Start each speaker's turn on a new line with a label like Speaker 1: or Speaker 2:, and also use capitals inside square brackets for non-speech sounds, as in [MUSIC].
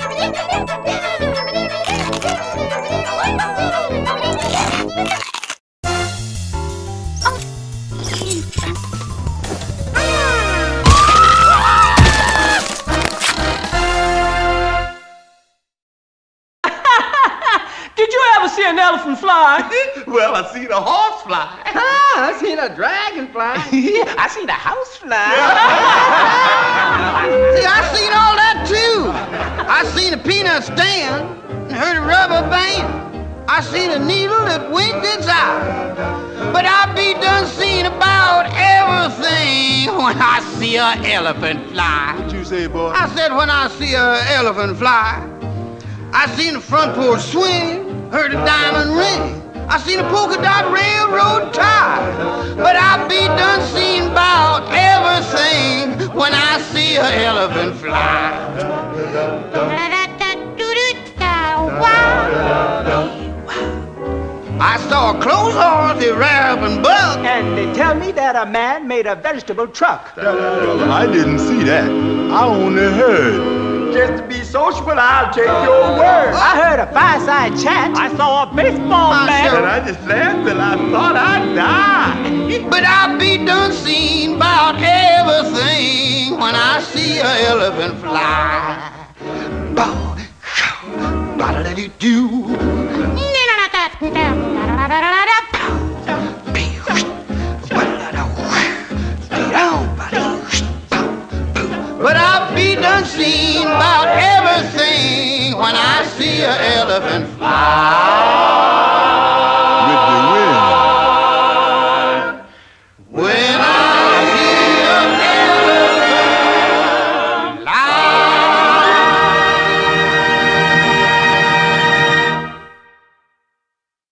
Speaker 1: [LAUGHS] [LAUGHS] well, I seen a horse fly. [LAUGHS]
Speaker 2: Ah, I seen a dragonfly.
Speaker 1: I seen a house fly.
Speaker 2: See, a stand and heard a rubber band. I seen a needle that winked its eye. But I be done seen about everything [LAUGHS] when I see a elephant fly.
Speaker 1: What you say, boy?
Speaker 2: I said when I see a elephant fly. I seen the front porch swing, heard a diamond ring. I seen a polka dot railroad tie. But I be done seen about everything when I see a elephant fly. Saw a clothes horse, buck.
Speaker 3: And they tell me that a man made a vegetable truck.
Speaker 1: Well, I didn't see that. I only heard.
Speaker 3: Just to be sociable, I'll take your word. I heard a fireside chat. I saw a baseball bat.
Speaker 2: sure-
Speaker 1: And I just laughed till I thought I'd die.
Speaker 2: But I'll be done seen about everything when I see a elephant fly. Bow, show, ba-da-da-doo-doo. I seen about everything when I see an elephant fly.